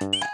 you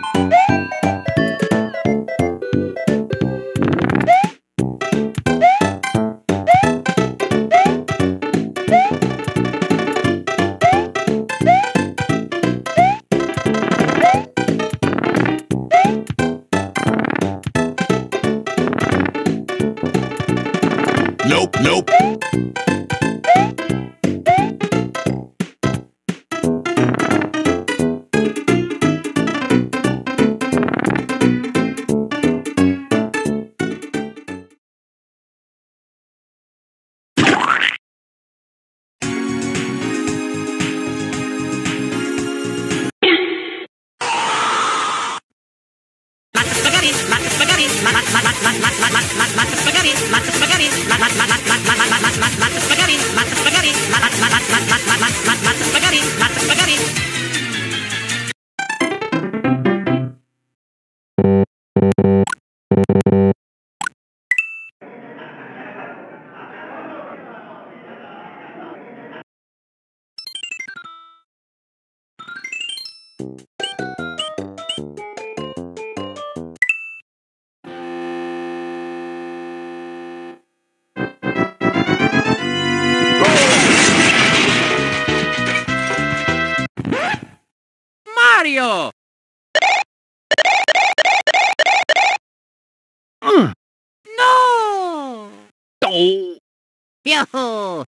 哟。嗯，no，抖，哟吼。